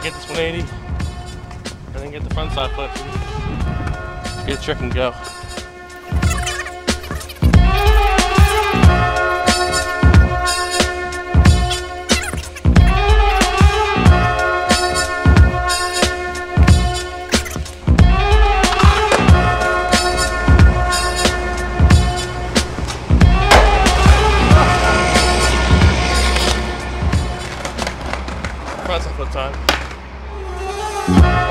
get this 180, and then get the front side flip. Get a trick and go. Front flip time. Bye.